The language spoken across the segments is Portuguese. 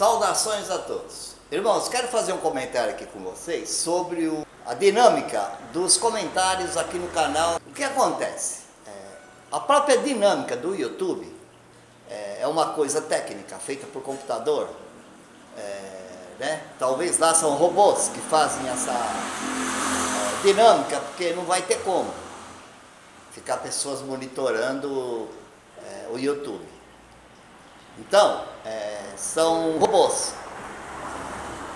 Saudações a todos. Irmãos, quero fazer um comentário aqui com vocês sobre o, a dinâmica dos comentários aqui no canal. O que acontece? É, a própria dinâmica do YouTube é, é, uma coisa técnica, feita por computador. É, né? Talvez lá são robôs que fazem essa é, dinâmica, porque não vai ter como ficar pessoas monitorando é, o YouTube. Então, é, são robôs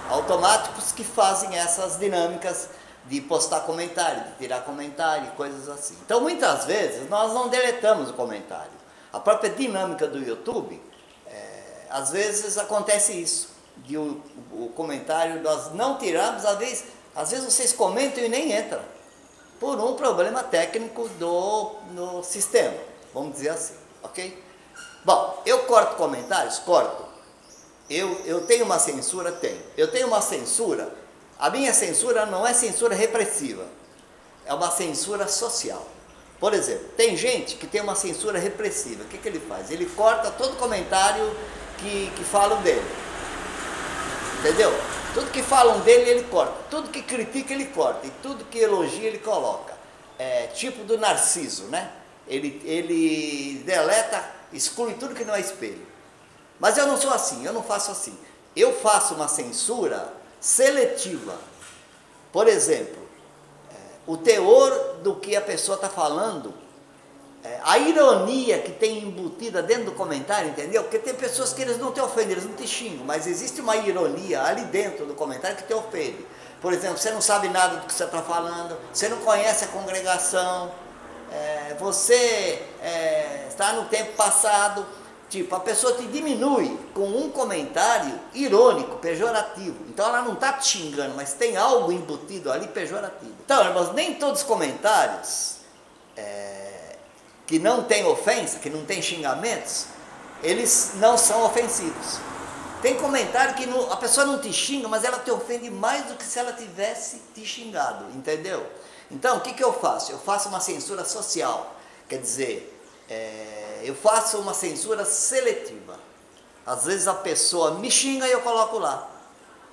automáticos que fazem essas dinâmicas de postar comentário, de tirar comentário, coisas assim. Então, muitas vezes, nós não deletamos o comentário. A própria dinâmica do YouTube, é, às vezes acontece isso, de o, o, comentário nós não tiramos, às vezes, às vezes vocês comentam e nem entram, por um problema técnico do, do sistema, vamos dizer assim, ok? Bom, eu corto comentários? Corto. Eu, eu tenho uma censura? Tenho. Eu tenho uma censura. A minha censura não é censura repressiva, é uma censura social. Por exemplo, tem gente que tem uma censura repressiva. O que, que ele faz? Ele corta todo comentário que, que falam dele. Entendeu? Tudo que falam dele, ele corta. Tudo que critica, ele corta. E tudo que elogia, ele coloca. É tipo do Narciso, né? Ele, ele deleta exclui tudo que não é espelho. Mas eu não sou assim, eu não faço assim. Eu faço uma censura seletiva. Por exemplo, é, o teor do que a pessoa está falando, é, a ironia que tem embutida dentro do comentário, entendeu? Porque tem pessoas que eles não te ofendem, eles não te xingam, mas existe uma ironia ali dentro do comentário que te ofende. Por exemplo, você não sabe nada do que você está falando, você não conhece a congregação, é, você é, está no tempo passado, tipo, a pessoa te diminui com um comentário irônico, pejorativo. Então ela não está te xingando, mas tem algo embutido ali pejorativo. Então, irmãos, nem todos os comentários é, que não tem ofensa, que não tem xingamentos, eles não são ofensivos. Tem comentário que não, a pessoa não te xinga, mas ela te ofende mais do que se ela tivesse te xingado, entendeu? Então, o que, que eu faço? Eu faço uma censura social, quer dizer, é, eu faço uma censura seletiva. Às vezes a pessoa me xinga e eu coloco lá.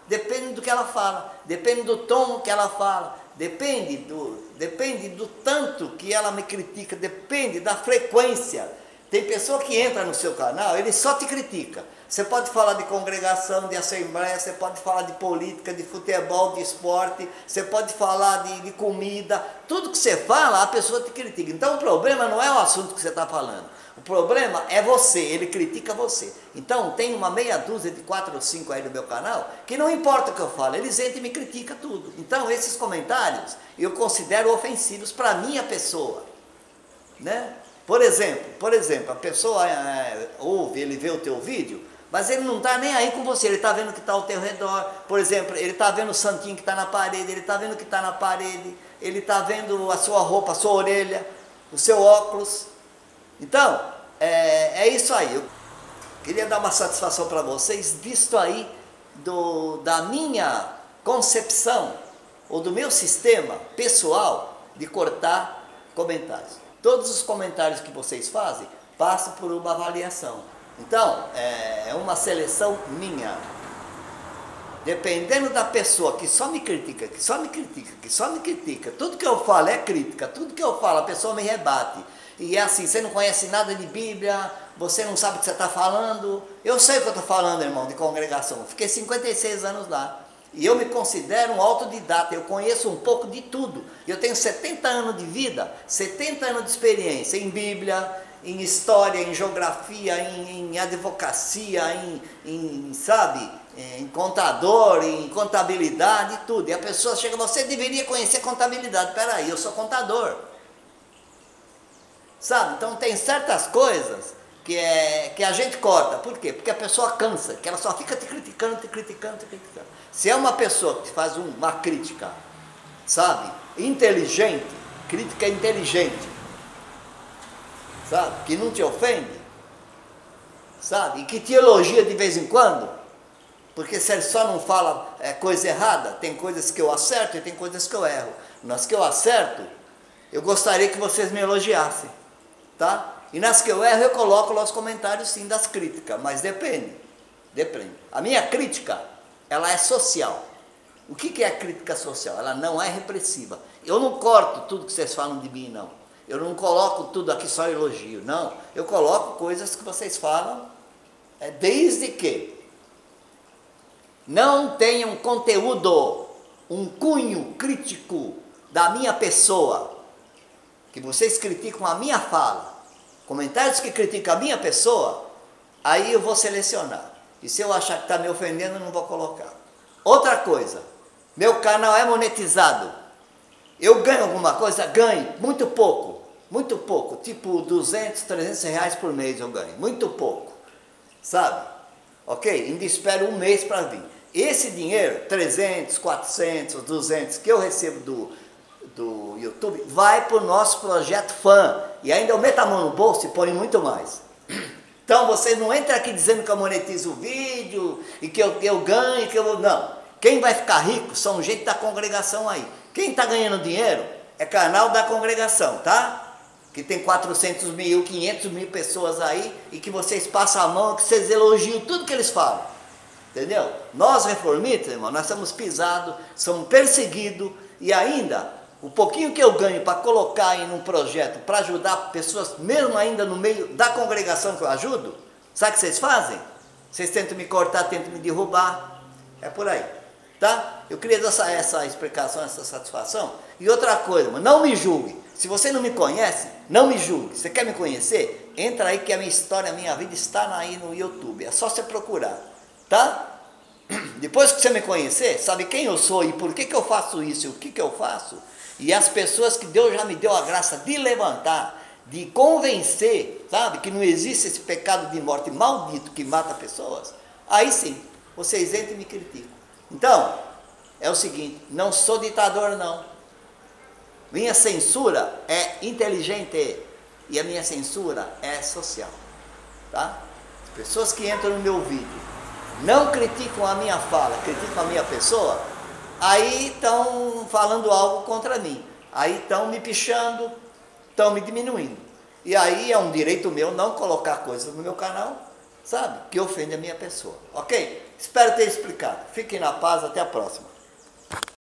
Depende do que ela fala, depende do tom que ela fala, depende do, depende do tanto que ela me critica, depende da frequência tem pessoa que entra no seu canal, ele só te critica. Você pode falar de congregação, de assembleia, você pode falar de política, de futebol, de esporte, você pode falar de, de comida. Tudo que você fala, a pessoa te critica. Então o problema não é o assunto que você está falando. O problema é você, ele critica você. Então tem uma meia dúzia de quatro ou cinco aí no meu canal, que não importa o que eu falo, eles entram e me criticam tudo. Então esses comentários eu considero ofensivos para minha pessoa. Né? Por exemplo, por exemplo, a pessoa é, ouve, ele vê o teu vídeo, mas ele não está nem aí com você, ele está vendo o que está ao teu redor. Por exemplo, ele está vendo o santinho que está na parede, ele está vendo o que está na parede, ele está vendo a sua roupa, a sua orelha, o seu óculos. Então, é, é isso aí. Eu queria dar uma satisfação para vocês disto aí, do, da minha concepção, ou do meu sistema pessoal de cortar comentários. Todos os comentários que vocês fazem passam por uma avaliação. Então, é, é uma seleção minha. Dependendo da pessoa que só me critica, que só me critica, que só me critica, tudo que eu falo é crítica, tudo que eu falo a pessoa me rebate. E é assim, você não conhece nada de Bíblia, você não sabe o que você está falando. Eu sei o que eu estou falando, irmão, de congregação. Fiquei 56 anos lá. E eu me considero um autodidata, eu conheço um pouco de tudo. Eu tenho 70 anos de vida, 70 anos de experiência em Bíblia, em história, em geografia, em, em advocacia, em, em, sabe, em contador, em contabilidade, tudo. E a pessoa chega, você deveria conhecer contabilidade. Peraí, eu sou contador. Sabe? Então tem certas coisas que, é, que a gente corta. Por quê? Porque a pessoa cansa, que ela só fica te criticando, te criticando, te criticando. Se é uma pessoa que faz uma crítica, sabe, inteligente, crítica inteligente, sabe, que não te ofende, sabe, e que te elogia de vez em quando, porque se ele só não fala é, coisa errada, tem coisas que eu acerto e tem coisas que eu erro. Nas que eu acerto, eu gostaria que vocês me elogiassem, tá? E nas que eu erro, eu coloco lá os comentários sim das críticas, mas depende. Depende. A minha crítica, ela é social. O que, que é a crítica social? Ela não é repressiva. Eu não corto tudo que vocês falam de mim, não. Eu não coloco tudo aqui só elogio, não. Eu coloco coisas que vocês falam, é, desde que não tenham conteúdo, um cunho crítico da minha pessoa, que vocês criticam a minha fala, comentários que criticam a minha pessoa, aí eu vou selecionar. E se eu achar que está me ofendendo, não vou colocar. Outra coisa, meu canal é monetizado. Eu ganho alguma coisa? Ganho, muito pouco, muito pouco, tipo 200, 300 reais por mês eu ganho, muito pouco, sabe? Ok? Ainda espero um mês para vir. Esse dinheiro, 300, 400, 200, que eu recebo do, do YouTube, vai para o nosso projeto fã. E ainda eu meto a mão no bolso e ponho muito mais. Então você não entra aqui dizendo que eu monetizo o vídeo e que eu, eu ganho, que eu. Não. Quem vai ficar rico são gente da congregação aí. Quem está ganhando dinheiro é canal da congregação, tá? Que tem 400 mil, 500 mil pessoas aí e que vocês passam a mão, que vocês elogiam tudo que eles falam. Entendeu? Nós reformistas, irmão, nós somos pisados, somos perseguidos e ainda o pouquinho que eu ganho para colocar em um projeto para ajudar pessoas, mesmo ainda no meio da congregação que eu ajudo, sabe o que vocês fazem? Vocês tentam me cortar, tentam me derrubar. É por aí. Tá? Eu queria dar essa, essa explicação, essa satisfação. E outra coisa, não me julgue. Se você não me conhece, não me julgue. Você quer me conhecer? Entra aí que a minha história, a minha vida está aí no YouTube. É só você procurar. Tá? Depois que você me conhecer, sabe quem eu sou e por que, que eu faço isso e o que, que eu faço, e as pessoas que Deus já me deu a graça de levantar, de convencer, sabe, que não existe esse pecado de morte maldito que mata pessoas, aí sim, vocês entram e me criticam. Então, é o seguinte, não sou ditador não. Minha censura é inteligente e a minha censura é social. Tá? As pessoas que entram no meu vídeo não criticam a minha fala, criticam a minha pessoa, aí estão falando algo contra mim. Aí estão me pichando, estão me diminuindo. E aí é um direito meu não colocar coisas no meu canal, sabe? Que ofende a minha pessoa. Ok? Espero ter explicado. Fiquem na paz, até a próxima.